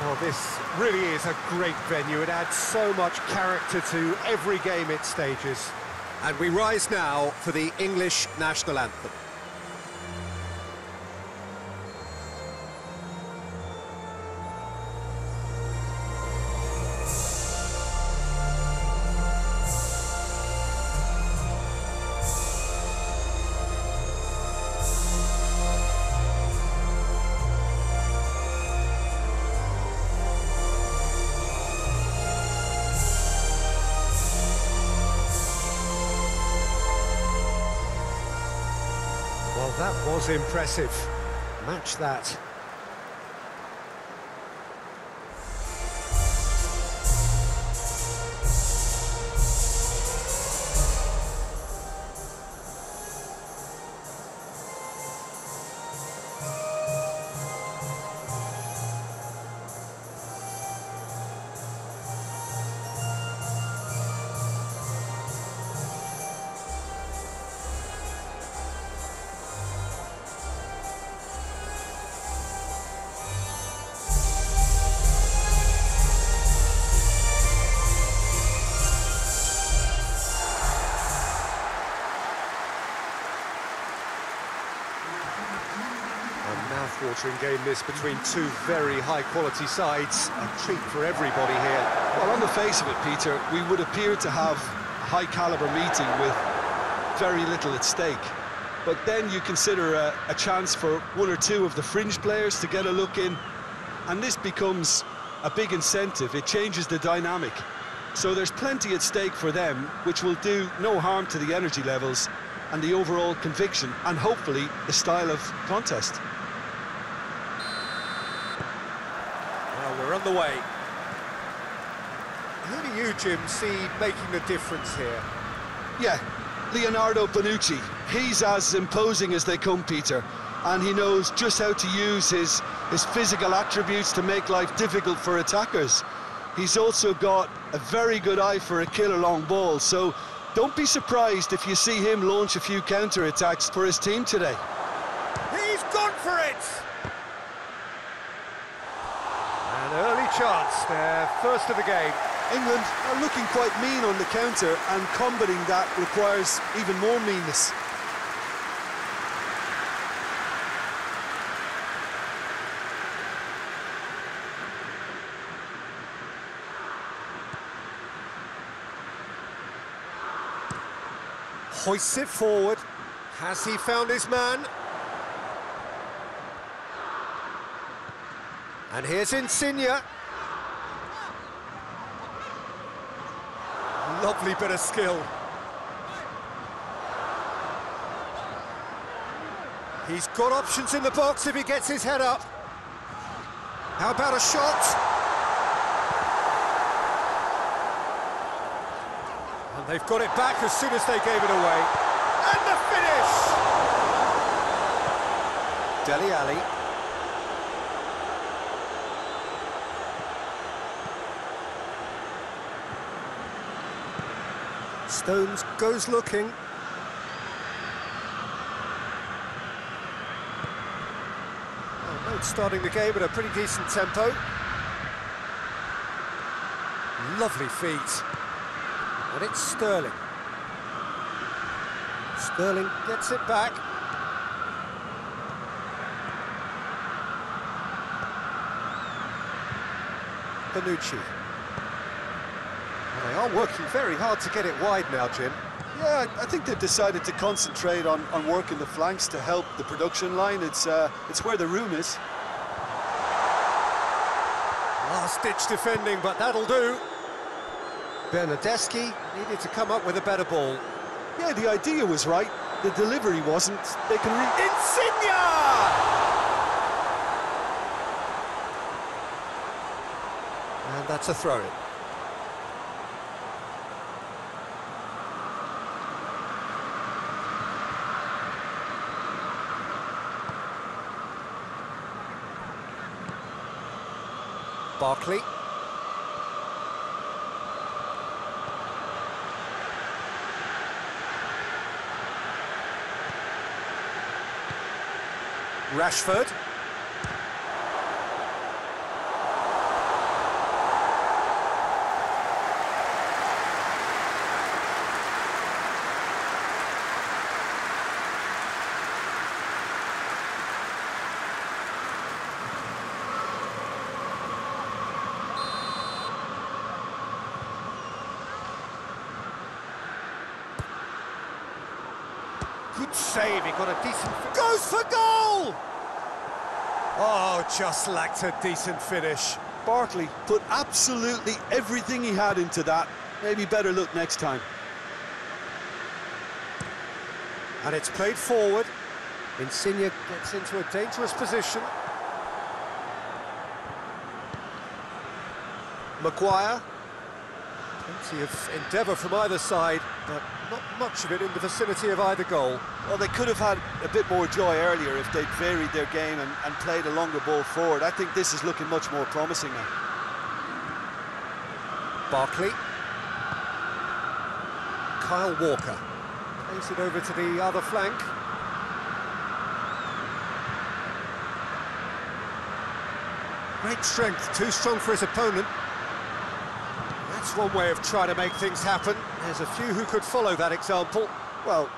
Well, this really is a great venue. It adds so much character to every game it stages. And we rise now for the English national anthem. Impressive. Match that. A mouth-watering game this between two very high-quality sides. A treat for everybody here. Well, on the face of it, Peter, we would appear to have a high-caliber meeting with very little at stake. But then you consider a, a chance for one or two of the fringe players to get a look in, and this becomes a big incentive. It changes the dynamic. So there's plenty at stake for them, which will do no harm to the energy levels and the overall conviction, and hopefully the style of contest. Well, we're on the way. Who do you, Jim, see making the difference here? Yeah, Leonardo Bonucci. He's as imposing as they come, Peter. And he knows just how to use his, his physical attributes to make life difficult for attackers. He's also got a very good eye for a killer long ball, so don't be surprised if you see him launch a few counter-attacks for his team today. He's gone for it! An early chance there, first of the game. England are looking quite mean on the counter, and combating that requires even more meanness. Hoists it forward. Has he found his man? And here's Insigne. Lovely bit of skill. He's got options in the box if he gets his head up. How about a shot? And they've got it back as soon as they gave it away. And the finish! Dele Alli. Stones goes looking. Oh, starting the game at a pretty decent tempo. Lovely feet. And it's Sterling. Sterling gets it back. Bonucci. Are working very hard to get it wide now, Jim. Yeah, I think they've decided to concentrate on, on working the flanks to help the production line. It's, uh, it's where the room is. Last-ditch defending, but that'll do. Bernardeschi needed to come up with a better ball. Yeah, the idea was right. The delivery wasn't. They can re Insigne! And that's a throw-in. Barkley. Rashford. Good save, he got a decent... Goes for goal! Oh, just lacked a decent finish. Barkley put absolutely everything he had into that. Maybe better look next time. And it's played forward. Insigne gets into a dangerous position. Maguire. Plenty of endeavour from either side, but not much of it in the vicinity of either goal. Well, they could have had a bit more joy earlier if they'd varied their game and, and played a longer ball forward. I think this is looking much more promising now. Barkley. Kyle Walker. Plays it over to the other flank. Great strength, too strong for his opponent. That's one way of trying to make things happen. There's a few who could follow that example. Well,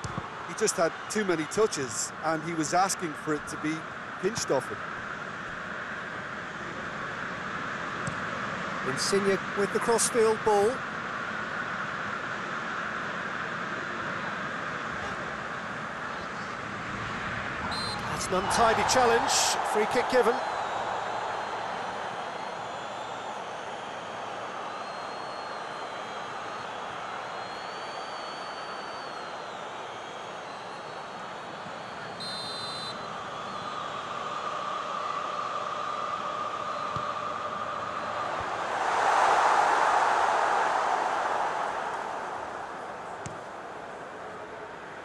he just had too many touches and he was asking for it to be pinched off him. Insigne with the crossfield ball. That's an untidy challenge. Free kick given.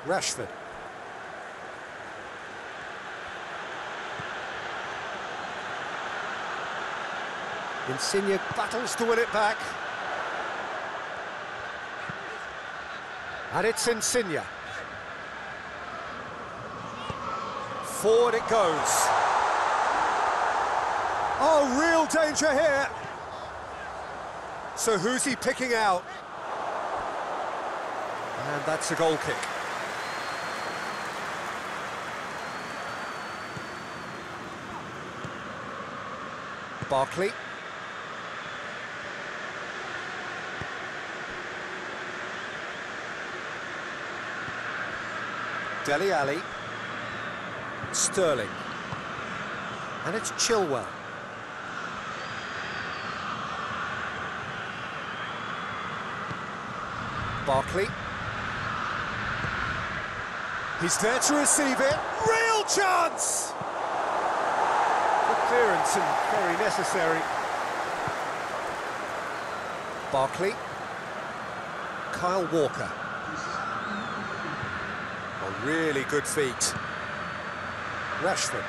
Rashford. Insigne battles to win it back. And it's Insigne. Forward it goes. Oh, real danger here. So who's he picking out? And that's a goal kick. Barkley. Dele Alli. Sterling. And it's Chilwell. Barkley. He's there to receive it. Real chance! Clearance and very necessary. Barkley. Kyle Walker. A really good feet. Rashford.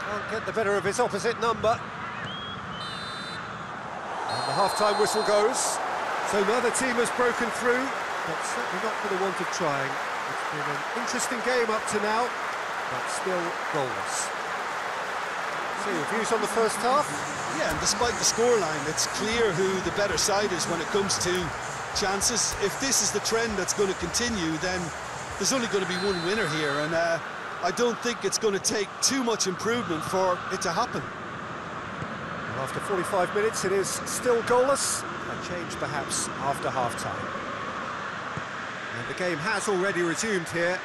Can't get the better of his opposite number. And the half-time whistle goes. So neither team has broken through, but certainly not for the want of trying. It's been an interesting game up to now, but still goalless. So your views on the first half? Yeah, and despite the scoreline, it's clear who the better side is when it comes to chances. If this is the trend that's going to continue, then there's only going to be one winner here, and uh, I don't think it's going to take too much improvement for it to happen. After 45 minutes, it is still goalless. A change perhaps after half-time. And the game has already resumed here.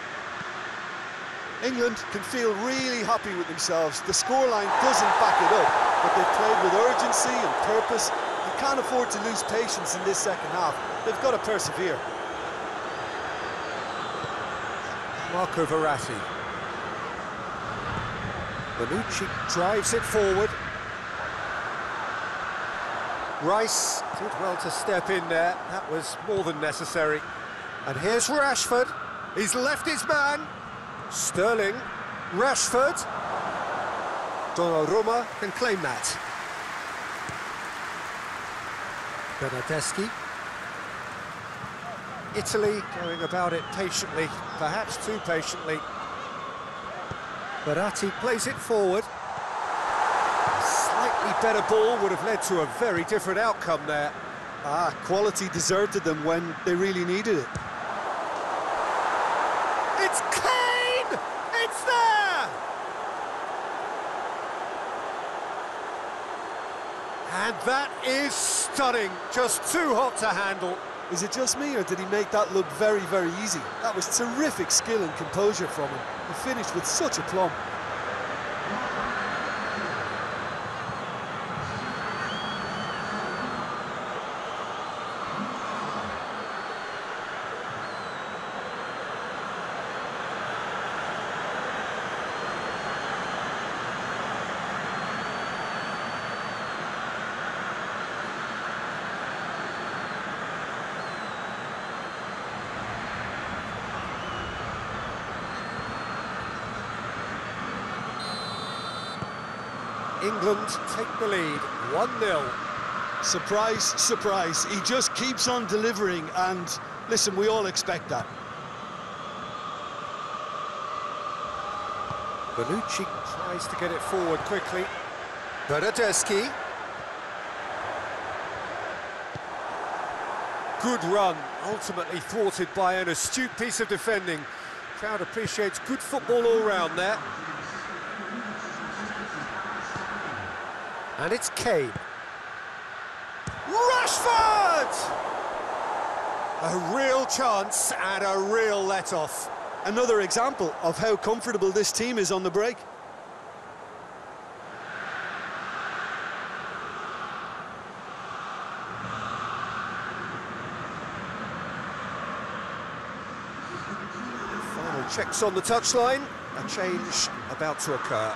England can feel really happy with themselves. The scoreline doesn't back it up, but they've played with urgency and purpose. You can't afford to lose patience in this second half. They've got to persevere. Marco Verratti. Bonucci drives it forward. Rice did well to step in there. That was more than necessary. And here's Rashford. He's left his man. Sterling. Rashford. Donnarumma can claim that. Bernardeschi. Italy going about it patiently, perhaps too patiently. Verratti plays it forward. Slightly better ball would have led to a very different outcome there. Ah, quality deserted them when they really needed it. It's Kane! It's there! And that is stunning. Just too hot to handle. Is it just me, or did he make that look very, very easy? That was terrific skill and composure from him. He finished with such a England take the lead, 1-0. Surprise, surprise. He just keeps on delivering, and listen, we all expect that. Bonucci tries to get it forward quickly. Bernardeschi. Good run, ultimately thwarted by an astute piece of defending. Crowd appreciates good football all round there. And it's Kane. Rashford! A real chance and a real let-off. Another example of how comfortable this team is on the break. Final checks on the touchline. A change about to occur.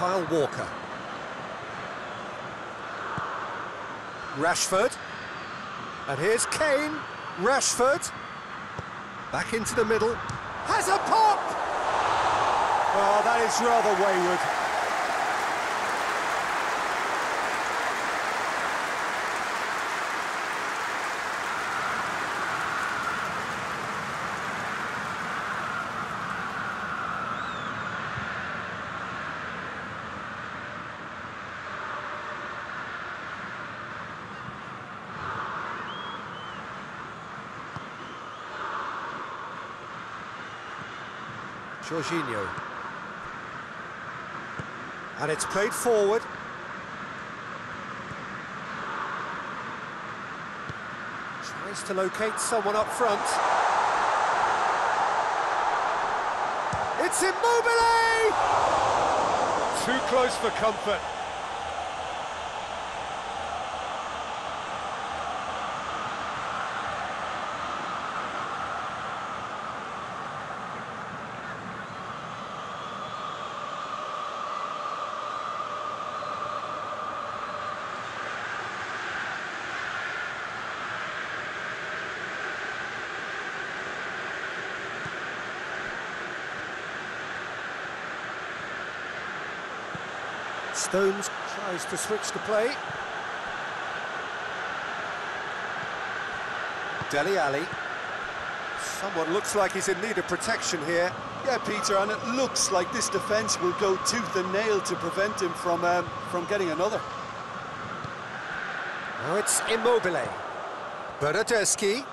Kyle Walker. Rashford. And here's Kane. Rashford. Back into the middle. Has a pop! Oh, that is rather wayward. Jorginho. And it's played forward. Tries to locate someone up front. It's Immobile! Too close for comfort. Stones tries to switch the play. Dele Alli. Someone looks like he's in need of protection here. Yeah, Peter, and it looks like this defence will go tooth and nail to prevent him from um, from getting another. Now it's Immobile. Bernardeschi.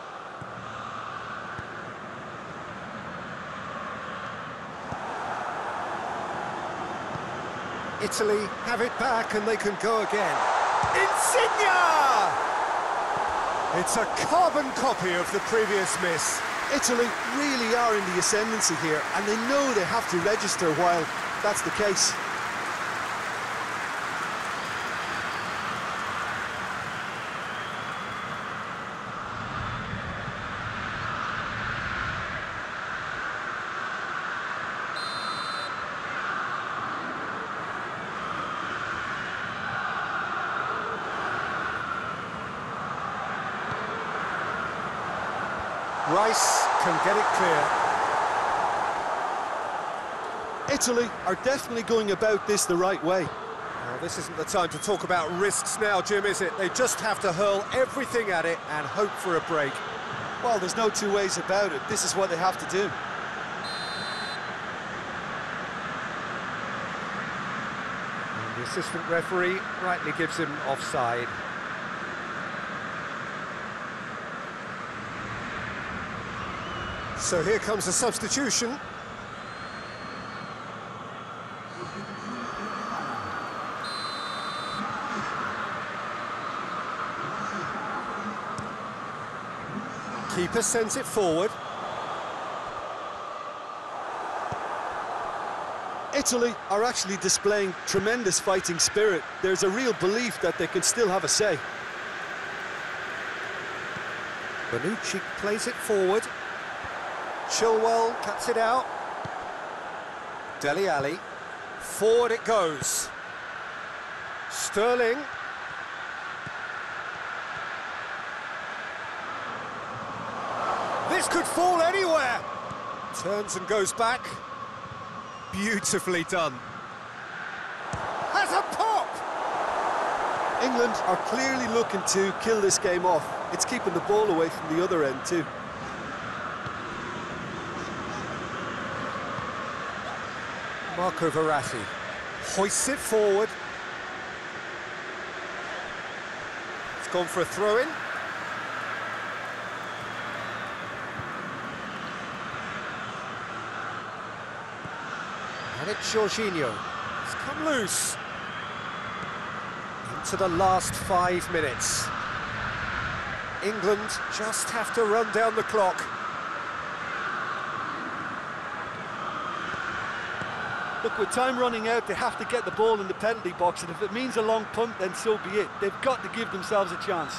Italy have it back and they can go again. Insigne! It's a carbon copy of the previous miss. Italy really are in the ascendancy here, and they know they have to register while that's the case. Rice can get it clear. Italy are definitely going about this the right way. Well, this isn't the time to talk about risks now, Jim, is it? They just have to hurl everything at it and hope for a break. Well, there's no two ways about it. This is what they have to do. And the assistant referee rightly gives him offside. So here comes a substitution. Keeper sends it forward. Italy are actually displaying tremendous fighting spirit. There's a real belief that they can still have a say. Bonucci plays it forward. Chilwell cuts it out. Dele Alli. Forward it goes. Sterling. This could fall anywhere. Turns and goes back. Beautifully done. Has a pop! England are clearly looking to kill this game off. It's keeping the ball away from the other end too. Marco Verratti hoists it forward. It's gone for a throw-in. And it's Jorginho. It's come loose. Into the last five minutes. England just have to run down the clock. Look, with time running out, they have to get the ball in the penalty box, and if it means a long punt, then so be it. They've got to give themselves a chance.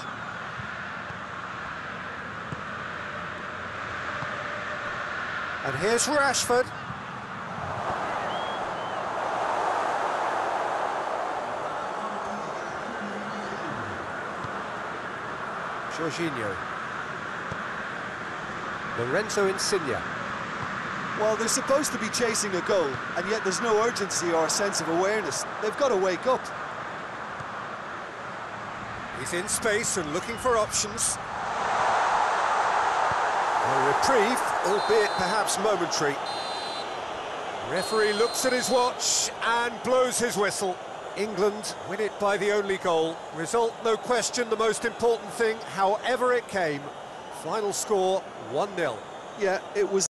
And here's Rashford. Jorginho. Lorenzo Insigne. Well, they're supposed to be chasing a goal, and yet there's no urgency or sense of awareness. They've got to wake up. He's in space and looking for options. A reprieve, albeit perhaps momentary. Referee looks at his watch and blows his whistle. England win it by the only goal. Result, no question, the most important thing, however it came. Final score, 1-0. Yeah, it was